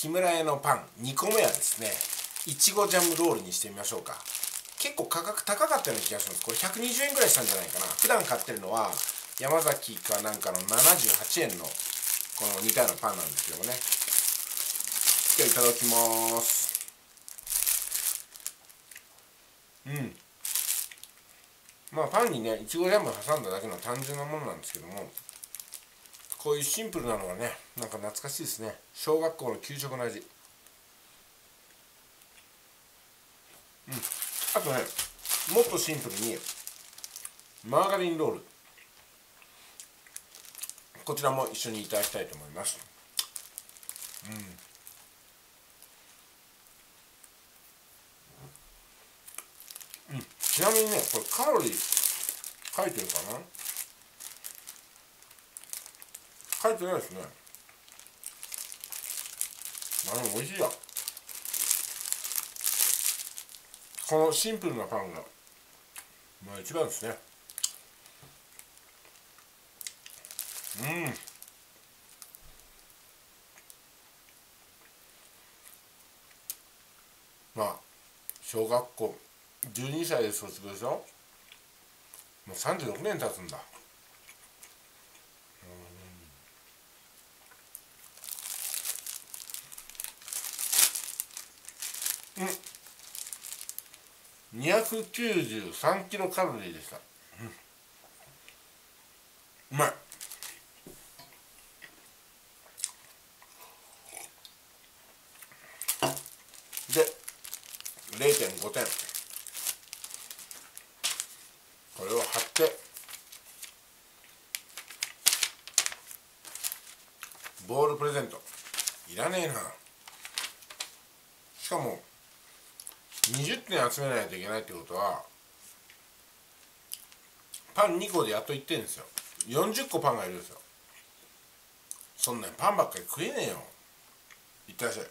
木村屋のパン。2個目はですねいちごジャムロールにしてみましょうか。結構価格高かったような気がします。これ120円ぐらいしたんじゃないかな。普段買ってるのは山崎かなんかの78円のこの似たようなパンなんですけどもね。じゃあいただきます。うん。まあパンにねいちごジャム挟んだだけの単純なものなんですけども。こういうシンプルなのはねなんか懐かしいですね。小学校の給食の味。うん。あとねもっとシンプルにマーガリンロール。こちらも一緒にいただきたいと思います。うん、うん、ちなみにねこれカロリー書いてるかな？書いてないですね。まあでも美味しいや。このシンプルなパンがまあ一番ですね。うん。まあ小学校12歳で卒業でしょ？もう36年経つんだ。293キロカロリーでした、うん、うまい。で0.5点。これを貼って。ボールプレゼント。いらねえな。しかも20点集めないといけないってことはパン2個でやっといってんですよ。40個パンがいるんですよ。そんなにパンばっかり食えねえよ。いってらっしゃい。